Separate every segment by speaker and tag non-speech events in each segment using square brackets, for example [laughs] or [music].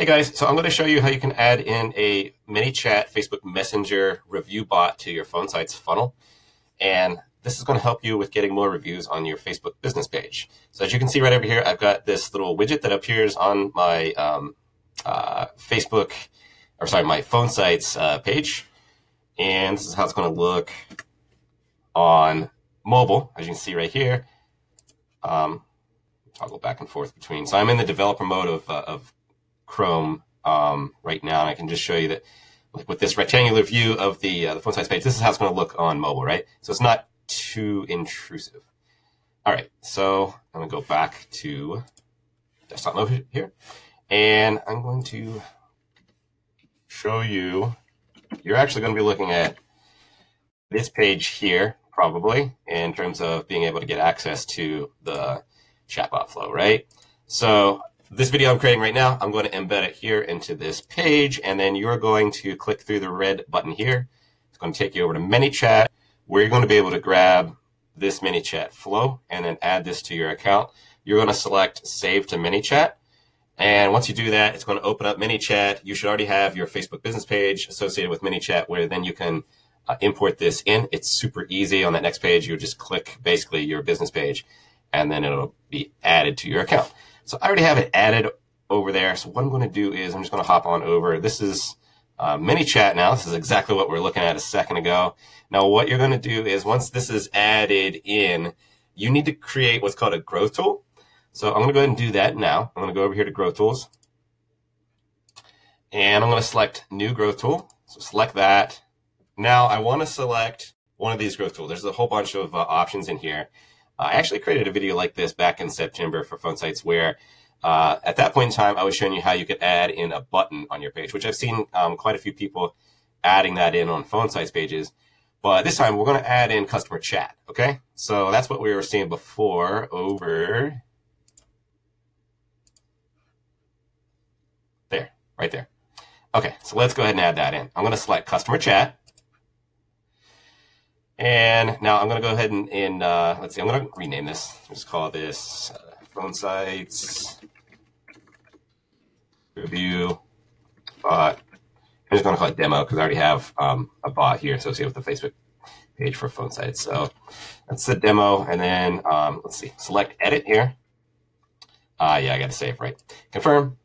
Speaker 1: Hey guys, so I'm going to show you how you can add in a ManyChat Facebook Messenger review bot to your phone site's funnel. And this is going to help you with getting more reviews on your Facebook business page. So as you can see right over here, I've got this little widget that appears on my um, uh, Facebook, or sorry, my phone site's uh, page. And this is how it's going to look on mobile, as you can see right here. Um, toggle back and forth between. So I'm in the developer mode of, uh, of Chrome um, right now, and I can just show you that like with this rectangular view of the uh, the phone sites page, this is how it's going to look on mobile, right? So it's not too intrusive. All right, so I'm going to go back to desktop mode here, and I'm going to show you. You're actually going to be looking at this page here, probably, in terms of being able to get access to the chatbot flow, right? So this video I'm creating right now, I'm going to embed it here into this page, and then you're going to click through the red button here. It's going to take you over to ManyChat, where you're going to be able to grab this ManyChat flow and then add this to your account. You're going to select Save to ManyChat. And once you do that, it's going to open up ManyChat. You should already have your Facebook business page associated with ManyChat, where then you can uh, import this in. It's super easy. On that next page, you just click basically your business page, and then it'll be added to your account. So I already have it added over there. So what I'm going to do is I'm just going to hop on over. This is uh, Chat now. This is exactly what we are looking at a second ago. Now what you're going to do is once this is added in, you need to create what's called a growth tool. So I'm going to go ahead and do that now. I'm going to go over here to growth tools. And I'm going to select new growth tool. So select that. Now I want to select one of these growth tools. There's a whole bunch of uh, options in here. I actually created a video like this back in September for phone sites where uh, at that point in time, I was showing you how you could add in a button on your page, which I've seen um, quite a few people adding that in on phone sites pages. But this time we're going to add in customer chat. Okay. So that's what we were seeing before over there, right there. Okay. So let's go ahead and add that in. I'm going to select customer chat. And now I'm going to go ahead and, and uh, let's see, I'm going to rename this. Just call this uh, phone sites review bot. I'm just going to call it demo because I already have um, a bot here associated with the Facebook page for phone sites. So that's the demo. And then um, let's see, select edit here. Uh, yeah, I got to save, right? Confirm.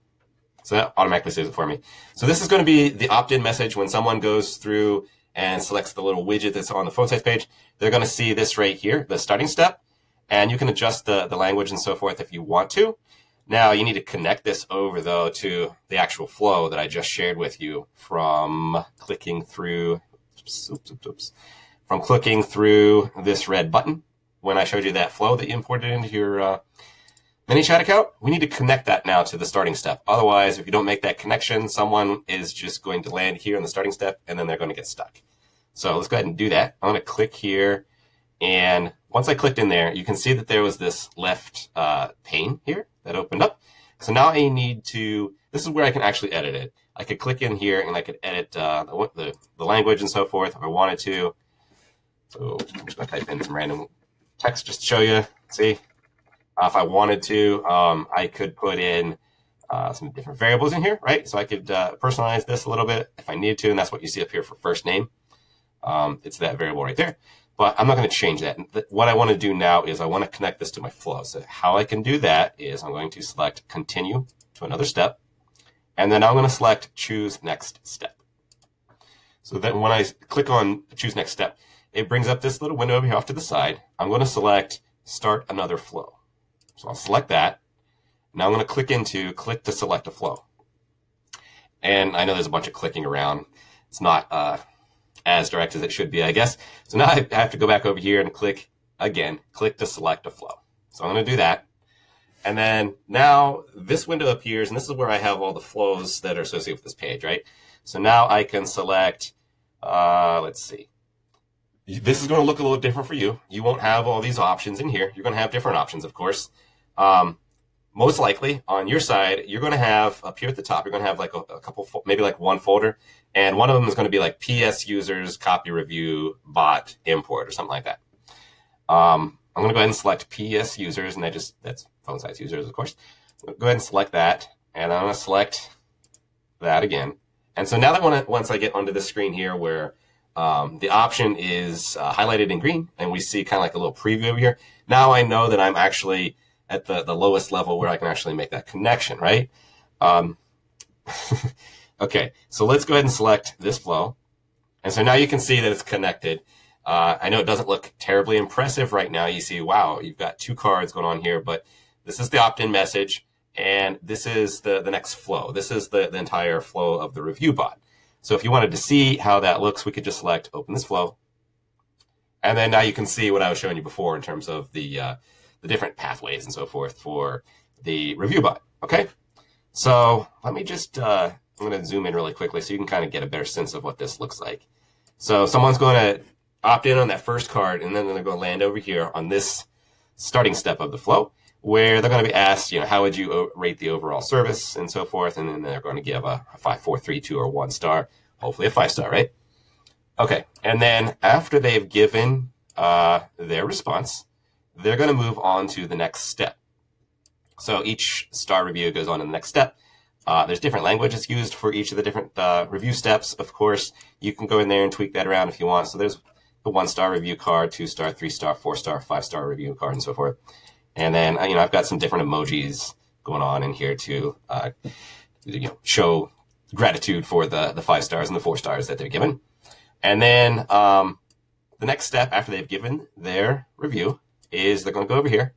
Speaker 1: So that automatically saves it for me. So this is going to be the opt-in message when someone goes through and selects the little widget that's on the phone sites page, they're going to see this right here, the starting step, and you can adjust the, the language and so forth if you want to. Now you need to connect this over though to the actual flow that I just shared with you from clicking through, oops, oops, oops, from clicking through this red button when I showed you that flow that you imported into your uh, ManyChat account, we need to connect that now to the starting step. Otherwise, if you don't make that connection, someone is just going to land here in the starting step and then they're going to get stuck. So let's go ahead and do that. I'm going to click here. And once I clicked in there, you can see that there was this left uh, pane here that opened up. So now I need to, this is where I can actually edit it. I could click in here and I could edit uh, the, the, the language and so forth if I wanted to. So I'm just going to type in some random text just to show you. See, uh, if I wanted to, um, I could put in uh, some different variables in here, right? So I could uh, personalize this a little bit if I needed to, and that's what you see up here for first name. Um, it's that variable right there. But I'm not going to change that. What I want to do now is I want to connect this to my flow. So how I can do that is I'm going to select continue to another step. And then I'm going to select choose next step. So then when I click on choose next step, it brings up this little window over here off to the side. I'm going to select start another flow. So I'll select that. Now I'm going to click into click to select a flow. And I know there's a bunch of clicking around. It's not uh, as direct as it should be, I guess. So now I have to go back over here and click again, click to select a flow. So I'm going to do that. And then now this window appears, and this is where I have all the flows that are associated with this page, right? So now I can select, uh, let's see, this is going to look a little different for you. You won't have all these options in here. You're going to have different options, of course. Um, most likely on your side, you're going to have up here at the top, you're going to have like a, a couple, maybe like one folder, and one of them is going to be like PS users copy review bot import or something like that. Um, I'm going to go ahead and select PS users, and that just that's phone sites users, of course. Go ahead and select that, and I'm going to select that again. And so now that when once I get onto the screen here where um, the option is uh, highlighted in green and we see kind of like a little preview here, now I know that I'm actually at the, the lowest level where I can actually make that connection, right? Um, [laughs] okay, so let's go ahead and select this flow. And so now you can see that it's connected. Uh, I know it doesn't look terribly impressive right now. You see, wow, you've got two cards going on here, but this is the opt-in message, and this is the, the next flow. This is the, the entire flow of the review bot. So if you wanted to see how that looks, we could just select open this flow. And then now you can see what I was showing you before in terms of the, uh, the different pathways and so forth for the review bot. Okay. So let me just, uh, I'm going to zoom in really quickly so you can kind of get a better sense of what this looks like. So someone's going to opt in on that first card, and then they're going to land over here on this starting step of the flow, where they're going to be asked, you know, how would you rate the overall service and so forth, and then they're going to give a, a five, four, three, two, or one star, hopefully a five star, right? Okay, and then after they've given uh, their response, they're going to move on to the next step. So each star review goes on to the next step. Uh, there's different languages used for each of the different uh, review steps. Of course, you can go in there and tweak that around if you want. So there's the one star review card, two star, three star, four star, five star review card, and so forth. And then you know I've got some different emojis going on in here to uh, you know show gratitude for the the five stars and the four stars that they're given. And then um, the next step after they've given their review is they're going to go over here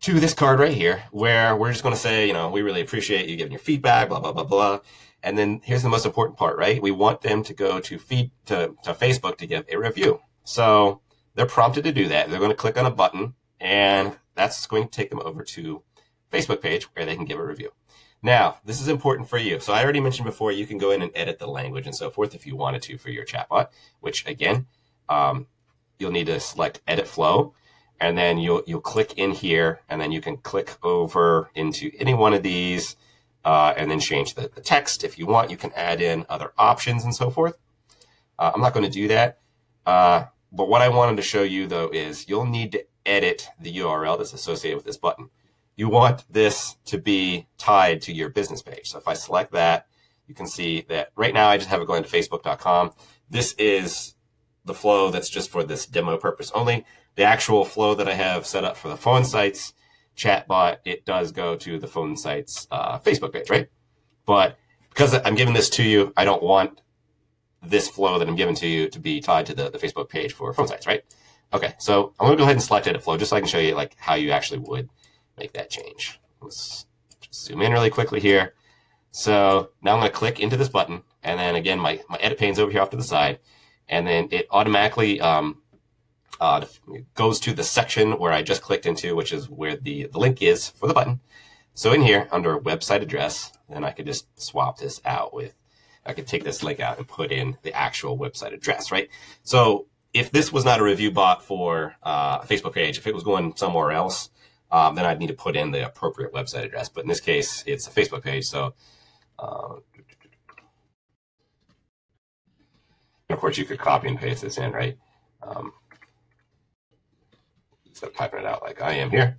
Speaker 1: to this card right here, where we're just going to say, you know, we really appreciate you giving your feedback, blah blah blah blah. And then here's the most important part, right? We want them to go to feed to, to Facebook to give a review. So they're prompted to do that. They're going to click on a button and that's going to take them over to Facebook page where they can give a review. Now, this is important for you. So I already mentioned before, you can go in and edit the language and so forth if you wanted to for your chatbot, which again, um, you'll need to select edit flow and then you'll, you'll click in here and then you can click over into any one of these uh, and then change the, the, text. If you want, you can add in other options and so forth. Uh, I'm not going to do that. Uh, but what I wanted to show you though is you'll need to edit the URL that's associated with this button. You want this to be tied to your business page. So if I select that, you can see that right now I just have it going to facebook.com. This is the flow that's just for this demo purpose only. The actual flow that I have set up for the phone sites chatbot, it does go to the phone site's uh, Facebook page, right? But because I'm giving this to you, I don't want this flow that I'm giving to you to be tied to the, the Facebook page for phone sites, right? Okay, so I'm gonna go ahead and select edit flow just so I can show you like how you actually would make that change. Let's zoom in really quickly here. So now I'm gonna click into this button, and then again, my, my edit pane's over here off to the side, and then it automatically um, uh, goes to the section where I just clicked into, which is where the, the link is for the button. So in here, under website address, then I could just swap this out with, I could take this link out and put in the actual website address, right? So if this was not a review bot for uh, a Facebook page, if it was going somewhere else, um, then I'd need to put in the appropriate website address. But in this case, it's a Facebook page. So, uh, of course, you could copy and paste this in, right? Um, instead of typing it out like I am here.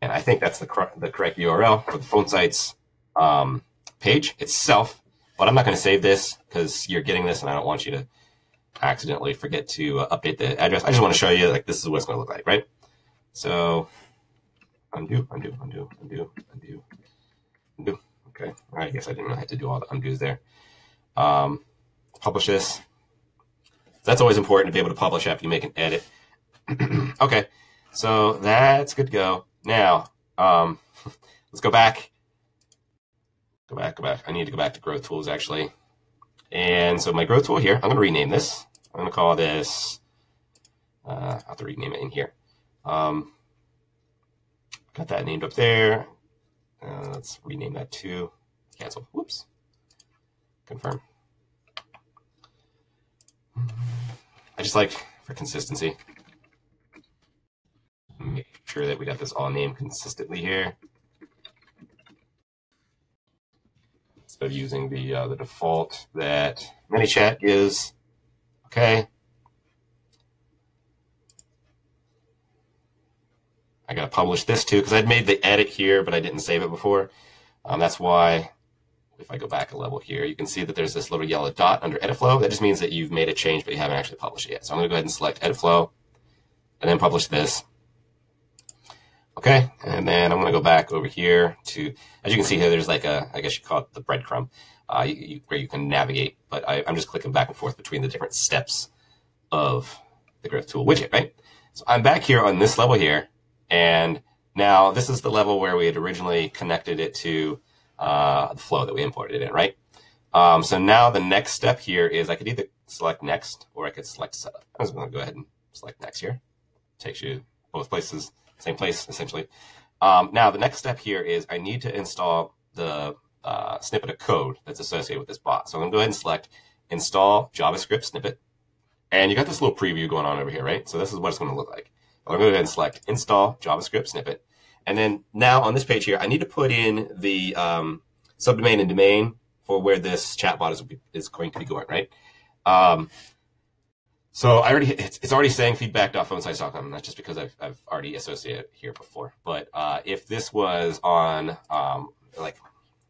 Speaker 1: And I think that's the, cor the correct URL for the phone sites um, page itself. But I'm not going to save this because you're getting this and I don't want you to accidentally forget to uh, update the address. I just want to show you like this is what it's going to look like, right? So undo, undo, undo, undo, undo, undo. Okay. I guess I didn't really have to do all the undos there. Um, publish this. That's always important to be able to publish after you make an edit. [clears throat] okay, so that's good to go. Now, um, [laughs] let's go back. Go back, go back. I need to go back to growth tools actually. And so my growth tool here, I'm going to rename this. I'm going to call this, uh, I have to rename it in here. Um, got that named up there. Uh, let's rename that to cancel. Whoops. Confirm. Just like for consistency make sure that we got this all named consistently here. Instead of using the uh, the default that ManyChat is. Okay. I gotta publish this too because I'd made the edit here, but I didn't save it before. Um, that's why if I go back a level here, you can see that there's this little yellow dot under edit flow. That just means that you've made a change, but you haven't actually published it yet. So I'm going to go ahead and select edit flow and then publish this. Okay, and then I'm going to go back over here to, as you can see here, there's like a, I guess you call it the breadcrumb, uh, you, you, where you can navigate. But I, I'm just clicking back and forth between the different steps of the growth tool widget, right? So I'm back here on this level here, and now this is the level where we had originally connected it to uh, the flow that we imported it in, right? Um, so now the next step here is I could either select next or I could select setup. I'm just going to go ahead and select next here. Takes you both places, same place essentially. Um, now the next step here is I need to install the uh, snippet of code that's associated with this bot. So I'm going to go ahead and select install JavaScript snippet. And you got this little preview going on over here, right? So this is what it's going to look like. I'm going to go ahead and select install JavaScript snippet. And then now on this page here, I need to put in the um, subdomain and domain for where this chatbot is, is going to be going, right? Um, so I already it's, it's already saying feedback.phonesites.com. That's just because I've, I've already associated it here before. But uh, if this was on um, like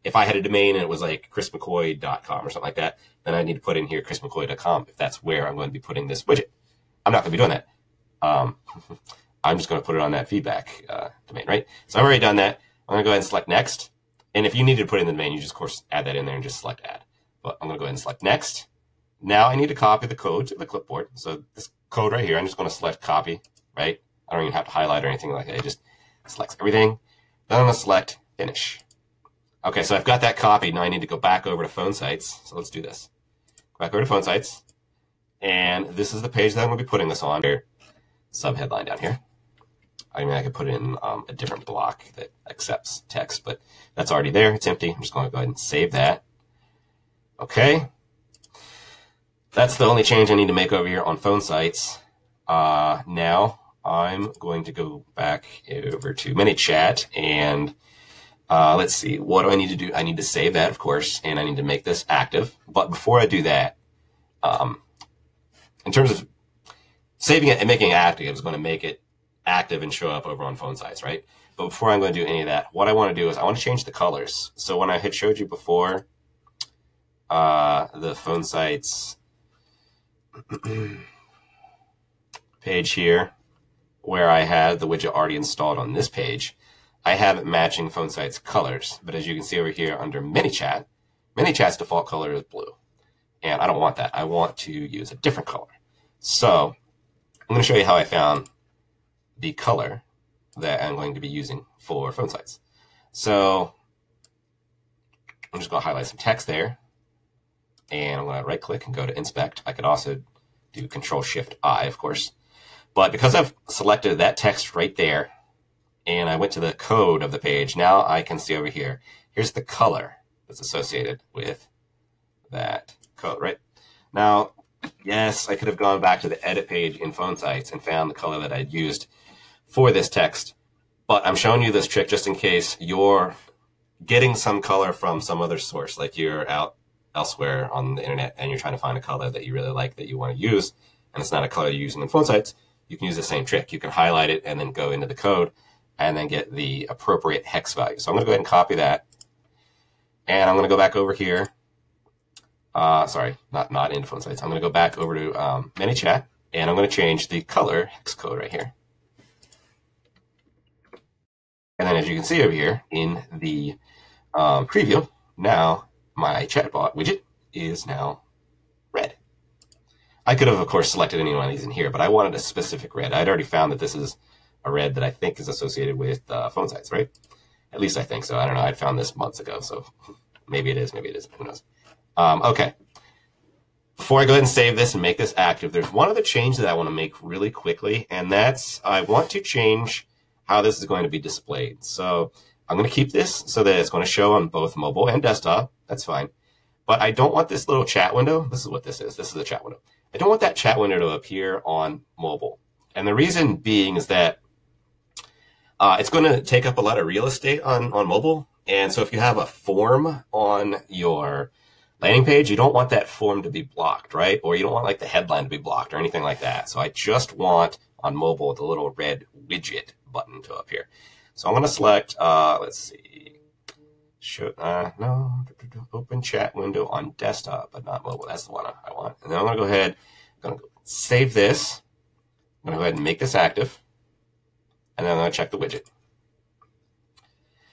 Speaker 1: if I had a domain and it was like chrismccoy.com or something like that, then I need to put in here chrismccoy.com if that's where I'm going to be putting this widget. I'm not going to be doing that. Um, [laughs] I'm just going to put it on that feedback uh, domain, right? So I've already done that. I'm going to go ahead and select next. And if you need to put in the domain, you just, of course, add that in there and just select add. But I'm going to go ahead and select next. Now I need to copy the code to the clipboard. So this code right here, I'm just going to select copy, right? I don't even have to highlight or anything like that. It just selects everything. Then I'm going to select finish. Okay, so I've got that copied. Now I need to go back over to phone sites. So let's do this. Go back over to phone sites. And this is the page that I'm going to be putting this on. Here, sub headline down here. I mean, I could put in um, a different block that accepts text, but that's already there. It's empty. I'm just going to go ahead and save that. Okay. That's the only change I need to make over here on phone sites. Uh, now I'm going to go back over to ManyChat and uh, let's see, what do I need to do? I need to save that, of course, and I need to make this active. But before I do that, um, in terms of saving it and making it active is going to make it active and show up over on phone sites, right? But before I'm going to do any of that, what I want to do is I want to change the colors. So when I had showed you before uh, the phone sites [clears throat] page here, where I had the widget already installed on this page, I have it matching phone sites colors. But as you can see over here under ManyChat, ManyChat's default color is blue. And I don't want that. I want to use a different color. So I'm going to show you how I found the color that I'm going to be using for phone sites. So I'm just going to highlight some text there. And I'm going to right click and go to inspect. I could also do control shift I, of course. But because I've selected that text right there, and I went to the code of the page, now I can see over here, here's the color that's associated with that code, right? Now, yes, I could have gone back to the edit page in phone sites and found the color that I'd used for this text. But I'm showing you this trick just in case you're getting some color from some other source, like you're out elsewhere on the internet and you're trying to find a color that you really like that you want to use, and it's not a color you're using in phone sites, you can use the same trick. You can highlight it and then go into the code and then get the appropriate hex value. So I'm going to go ahead and copy that. And I'm going to go back over here. Uh, sorry, not, not into phone sites. I'm going to go back over to um, ManyChat, and I'm going to change the color hex code right here. And then as you can see over here in the um, preview, now my chatbot widget is now red. I could have, of course, selected any one of these in here, but I wanted a specific red. I'd already found that this is a red that I think is associated with uh, phone sites, right? At least I think so. I don't know. I found this months ago, so [laughs] maybe it is, maybe it isn't. Who knows? Um, okay. Before I go ahead and save this and make this active, there's one other change that I want to make really quickly, and that's I want to change how this is going to be displayed. So I'm going to keep this so that it's going to show on both mobile and desktop. That's fine. But I don't want this little chat window. This is what this is. This is a chat window. I don't want that chat window to appear on mobile. And the reason being is that uh, it's going to take up a lot of real estate on, on mobile. And so if you have a form on your landing page, you don't want that form to be blocked, right? Or you don't want like the headline to be blocked or anything like that. So I just want on mobile the little red widget button to appear. So I'm going to select, uh, let's see, uh, no, open chat window on desktop, but not mobile. That's the one I want. And then I'm going to go ahead, I'm going to save this. I'm going to go ahead and make this active. And then I'm going to check the widget.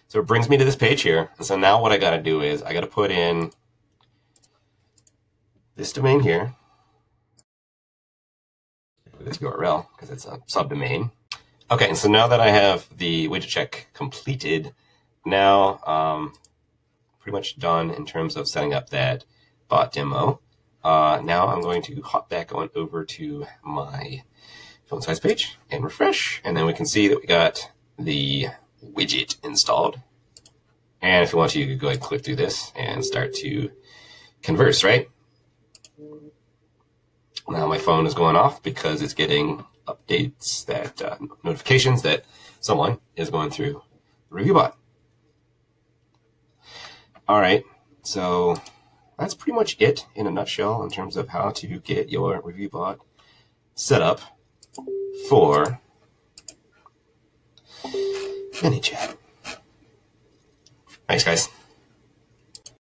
Speaker 1: So it brings me to this page here. And so now what I got to do is I got to put in this domain here, this URL, because it's a subdomain. Okay, and so now that I have the widget check completed, now um, pretty much done in terms of setting up that bot demo. Uh, now I'm going to hop back on over to my phone sites page and refresh, and then we can see that we got the widget installed. And if you want to, you could go ahead and click through this and start to converse, right? Now my phone is going off because it's getting updates that uh, notifications that someone is going through the review bot. All right, so that's pretty much it in a nutshell in terms of how to get your review bot set up for ManyChat. Thanks, guys.